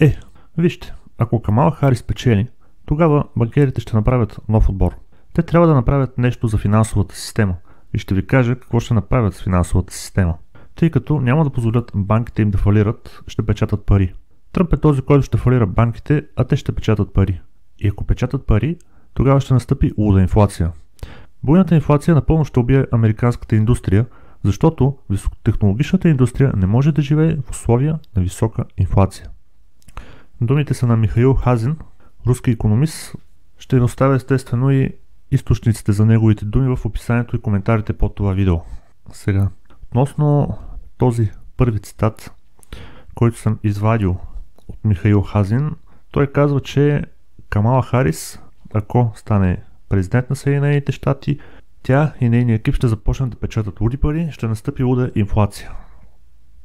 Е, вижте, ако Камала Харис печели, тогава банкерите ще направят нов отбор. Те трябва да направят нещо за финансовата система и ще ви кажа какво ще направят с финансовата система. Тъй като няма да позволят банките им да фалират, ще печатат пари. Тръмп е този, който ще фалира банките, а те ще печатат пари. И ако печатат пари, тогава ще настъпи луда инфлация. Буйната инфлация напълно ще убие американската индустрия, защото високотехнологичната индустрия не може да живее в условия на висока инфлация. Думите са на Михаил Хазин, руски економист. Ще ви оставя естествено и източниците за неговите думи в описанието и коментарите под това видео. Сега, относно този първи цитат, който съм извадил от Михаил Хазин, той казва, че Камала Харис, ако стане президент на Съединените щати, тя и нейният екип ще започнат да печатат луди пари, ще настъпи луда инфлация.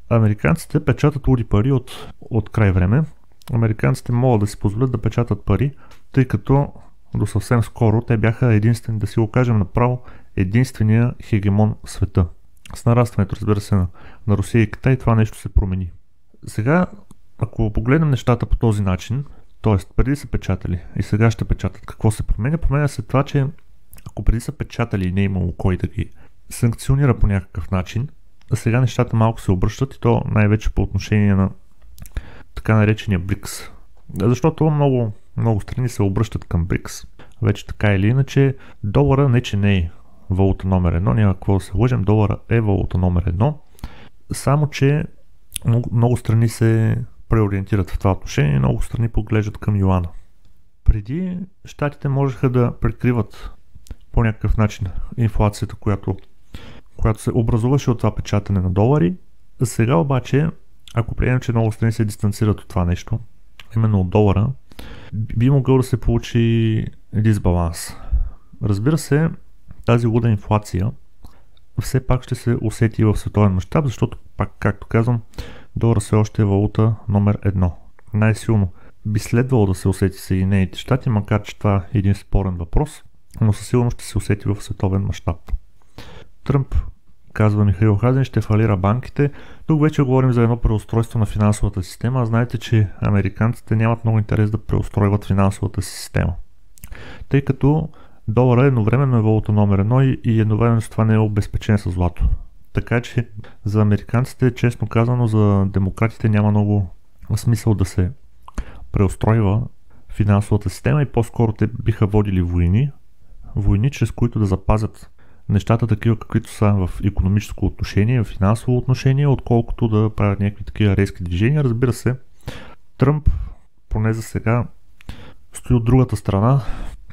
Американците печатат луди пари от, от край време. Американците могат да си позволят да печатат пари, тъй като до съвсем скоро те бяха единствени, да си го кажем направо, единствения хегемон в света. С нарастването, разбира се, на, на Русия и Китай това нещо се промени. Сега, ако погледнем нещата по този начин, т.е. преди са печатали и сега ще печатат, какво се променя? Променя се това, че ако преди са печатали и не е имало кой да ги санкционира по някакъв начин, а сега нещата малко се обръщат и то най-вече по отношение на така наречения БРИКС. Защото много, много страни се обръщат към БРИКС. Вече така или иначе, долара не че не е валута номер едно, няма какво да се лъжем, долара е валута номер едно, само че много, много страни се преориентират в това отношение, много страни поглеждат към юана. Преди щатите можеха да прикриват по някакъв начин инфлацията, която, която се образуваше от това печатане на долари. Сега обаче, ако приемем, че много страни се дистанцират от това нещо, именно от долара, би могъл да се получи дисбаланс. Разбира се, тази луда инфлация все пак ще се усети в световен мащаб, защото, пак, както казвам, долара все още е валута номер едно. Най-силно би следвало да се усети Съединените щати, макар че това е един спорен въпрос но със сигурност ще се усети в световен мащаб. Тръмп, казва Михаил Хазен, ще фалира банките. Тук вече говорим за едно преустройство на финансовата система. Знаете, че американците нямат много интерес да преустройват финансовата си система. Тъй като долара едновременно е валута номер едно и едновременно с това не е обезпечен с злато. Така че за американците, честно казано, за демократите няма много смисъл да се преустройва финансовата система и по-скоро те биха водили войни, войни, чрез които да запазят нещата такива, каквито са в економическо отношение, в финансово отношение, отколкото да правят някакви такива резки движения. Разбира се, Тръмп, поне за сега, стои от другата страна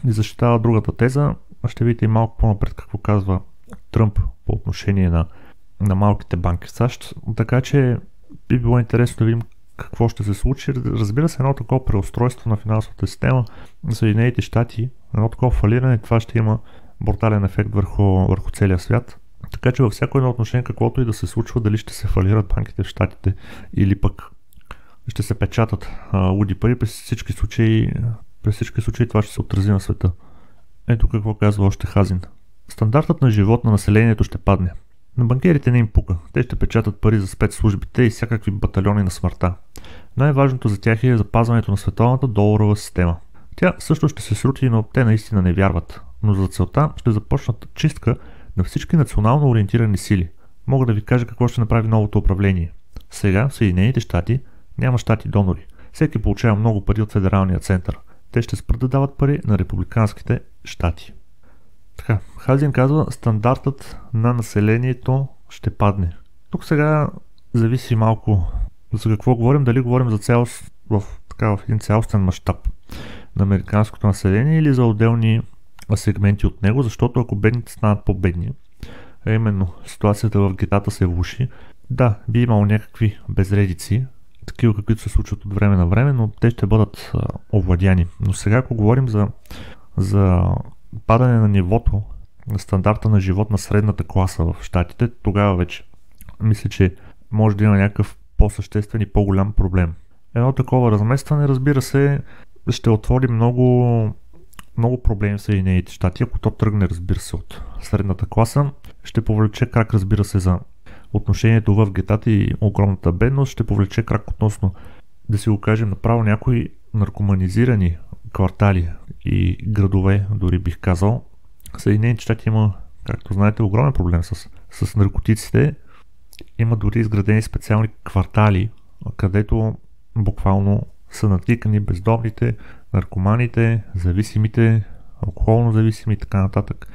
и защитава другата теза. Ще видите и малко по-напред какво казва Тръмп по отношение на, на малките банки в САЩ. Така че би било интересно да видим какво ще се случи. Разбира се, едно такова преустройство на финансовата система на Съединените щати, едно такова фалиране, това ще има брутален ефект върху, върху целия свят. Така че във всяко едно отношение, каквото и да се случва, дали ще се фалират банките в щатите или пък ще се печатат а, луди пари, през всички случаи, през всички случаи това ще се отрази на света. Ето какво казва още Хазин. Стандартът на живот на населението ще падне. На банкерите не им пука. Те ще печатат пари за спецслужбите и всякакви батальони на смъртта. Най-важното за тях е запазването на световната доларова система. Тя също ще се срути, но те наистина не вярват. Но за целта ще започнат чистка на всички национално ориентирани сили. Мога да ви кажа какво ще направи новото управление. Сега в Съединените щати няма щати донори. Всеки получава много пари от федералния център. Те ще спрат да дават пари на републиканските щати. Така, Хазин казва, стандартът на населението ще падне. Тук сега зависи малко за какво говорим, дали говорим за цялост в, така, в един цялостен мащаб на американското население или за отделни сегменти от него, защото ако бедните станат по-бедни, а именно ситуацията в гетата се влуши, да, би имало някакви безредици, такива каквито се случват от време на време, но те ще бъдат а, овладяни. Но сега, ако говорим за, за падане на нивото на стандарта на живот на средната класа в щатите, тогава вече мисля, че може да има някакъв по-съществен и по-голям проблем. Едно такова разместване, разбира се, ще отвори много, много проблеми в Съединените щати, ако то тръгне, разбира се, от средната класа. Ще повлече крак, разбира се, за отношението в гетата и огромната бедност, ще повлече крак относно да си го кажем направо някои наркоманизирани квартали и градове, дори бих казал, Съединените щати има, както знаете, огромен проблем с, с наркотиците. Има дори изградени специални квартали, където буквално са натикани бездомните, наркоманите, зависимите, алкохолно зависими и така нататък,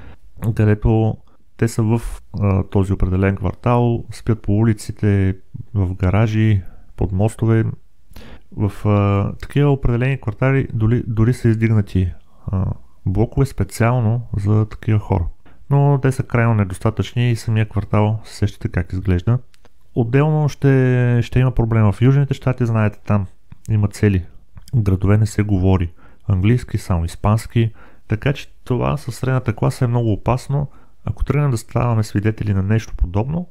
където те са в а, този определен квартал, спят по улиците, в гаражи, под мостове. В а, такива определени квартали дори, дори са издигнати а, блокове специално за такива хора. Но те са крайно недостатъчни и самия квартал се сещате как изглежда. Отделно ще, ще има проблема в Южните щати, знаете там има цели градове, не се говори английски, само испански, така че това със средната класа е много опасно. Ако тръгнем да ставаме свидетели на нещо подобно,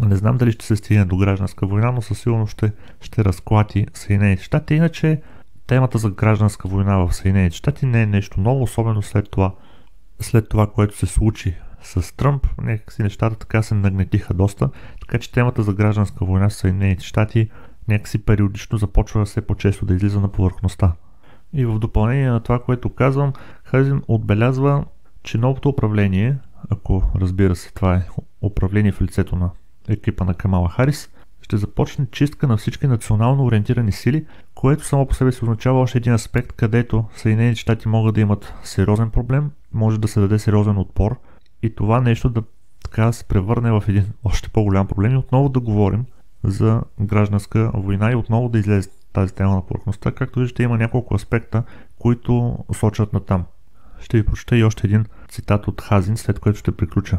не знам дали ще се стигне до гражданска война, но със сигурност ще, ще разклати Съединените щати. Иначе темата за гражданска война в Съединените щати не е нещо ново, особено след това, след това, което се случи с Тръмп. Някакси нещата така се нагнетиха доста, така че темата за гражданска война в Съединените щати някакси периодично започва все по-често да излиза на повърхността. И в допълнение на това, което казвам, Хазин отбелязва, че новото управление, ако разбира се това е управление в лицето на екипа на Камала Харис, ще започне чистка на всички национално ориентирани сили, което само по себе си означава още един аспект, където Съединените щати могат да имат сериозен проблем, може да се даде сериозен отпор и това нещо да така се превърне в един още по-голям проблем и отново да говорим за гражданска война и отново да излезе тази тема на повърхността. Както виждате има няколко аспекта, които сочат на там. Ще ви прочета и още един цитат от Хазин, след което ще приключа.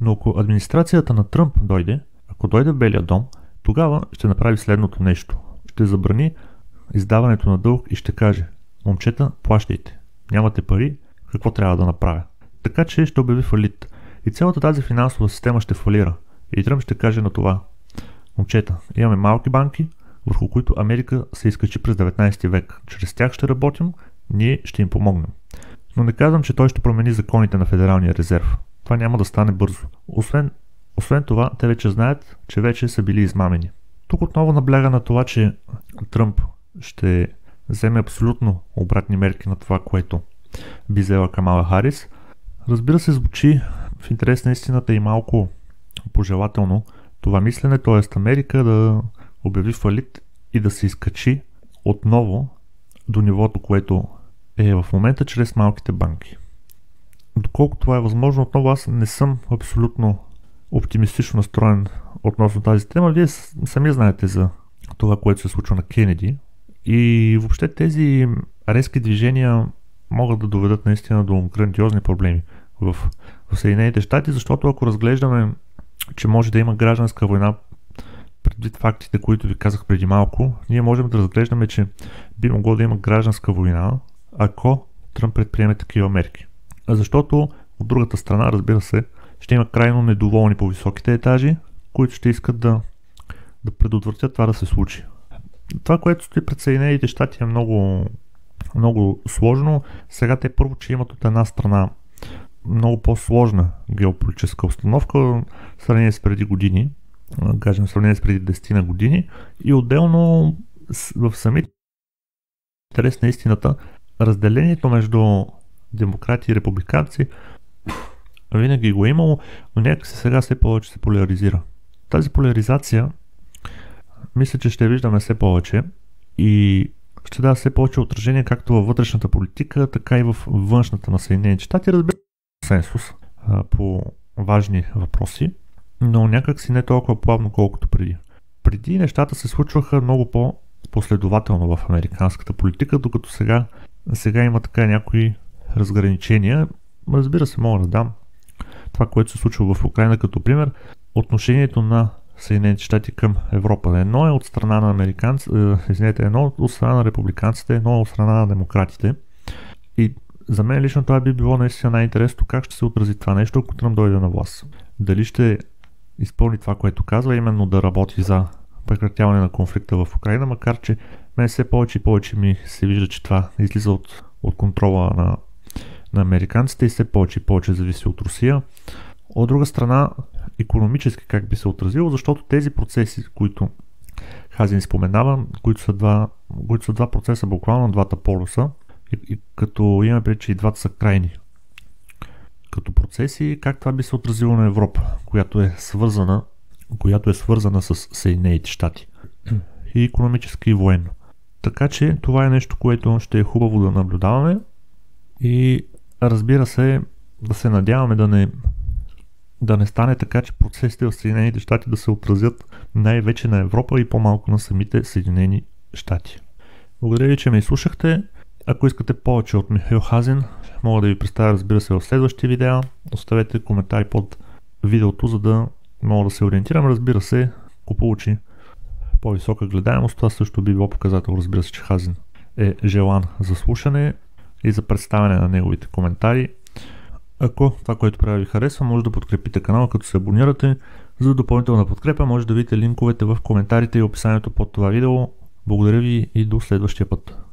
Но ако администрацията на Тръмп дойде, ако дойде в Белия дом, тогава ще направи следното нещо. Ще забрани издаването на дълг и ще каже Момчета, плащайте. Нямате пари, какво трябва да направя? Така че ще обяви фалит. И цялата тази финансова система ще фалира. И Тръмп ще каже на това. Момчета, имаме малки банки, върху които Америка се изкачи през 19 век. Чрез тях ще работим, ние ще им помогнем. Но не казвам, че той ще промени законите на Федералния резерв. Това няма да стане бързо. Освен, освен това, те вече знаят, че вече са били измамени. Тук отново набляга на това, че Тръмп ще вземе абсолютно обратни мерки на това, което би взела Камала Харис. Разбира се, звучи в интерес на истината и малко пожелателно това мислене, т.е. Америка да обяви фалит и да се изкачи отново до нивото, което е в момента чрез малките банки. Доколко това е възможно, отново аз не съм абсолютно оптимистично настроен относно тази тема. Вие сами знаете за това, което се случва на Кенеди. И въобще тези резки движения могат да доведат наистина до грандиозни проблеми в, в Съединените щати, защото ако разглеждаме, че може да има гражданска война предвид фактите, които ви казах преди малко, ние можем да разглеждаме, че би могло да има гражданска война, ако Тръмп предприеме такива мерки. Защото от другата страна, разбира се, ще има крайно недоволни по високите етажи, които ще искат да, да предотвратят това да се случи. Това, което стои пред Съединените щати е много, много сложно. Сега те първо, че имат от една страна много по-сложна геополитическа установка в сравнение с преди години, кажем в сравнение с преди 10 на години и отделно в самите интерес на истината разделението между демократи и републиканци винаги го е имало, но някакси сега все повече се поляризира. Тази поляризация мисля, че ще виждаме все повече и ще дава все повече отражение както във вътрешната политика, така и в външната на Съединените щати. Разбира се, консенсус по важни въпроси, но някак си не толкова плавно, колкото преди. Преди нещата се случваха много по-последователно в американската политика, докато сега, сега има така някои разграничения. Разбира се, мога да дам това, което се случва в Украина като пример. Отношението на Съединените щати към Европа. Едно е от страна на американците, извинете, едно от страна на републиканците, едно е от страна на демократите. И за мен лично това би било наистина най-интересно как ще се отрази това нещо, ако Тръмп дойде на власт. Дали ще изпълни това, което казва, именно да работи за прекратяване на конфликта в Украина, макар че мен все повече и повече ми се вижда, че това излиза от, от контрола на, на американците и все повече и повече зависи от Русия. От друга страна, економически как би се отразило, защото тези процеси, които Хазин споменава, които са два, които са два процеса, буквално двата полюса, и, и като имаме преди, че и двата са крайни. Като процеси, как това би се отразило на Европа, която е свързана, която е свързана с Съединените щати. И економически и военно. Така че това е нещо, което ще е хубаво да наблюдаваме и разбира се, да се надяваме да не, да не стане така, че процесите в Съединените щати да се отразят най-вече на Европа и по-малко на самите Съединени щати. Благодаря ви, че ме изслушахте. Ако искате повече от Михаил Хазин, мога да ви представя, разбира се, в следващите видеа. Оставете коментари под видеото, за да мога да се ориентирам. Разбира се, ако получи по-висока гледаемост, това също би било показател, разбира се, че Хазин е желан за слушане и за представяне на неговите коментари. Ако това, което правя ви харесва, може да подкрепите канала, като се абонирате. За допълнителна подкрепа може да видите линковете в коментарите и описанието под това видео. Благодаря ви и до следващия път.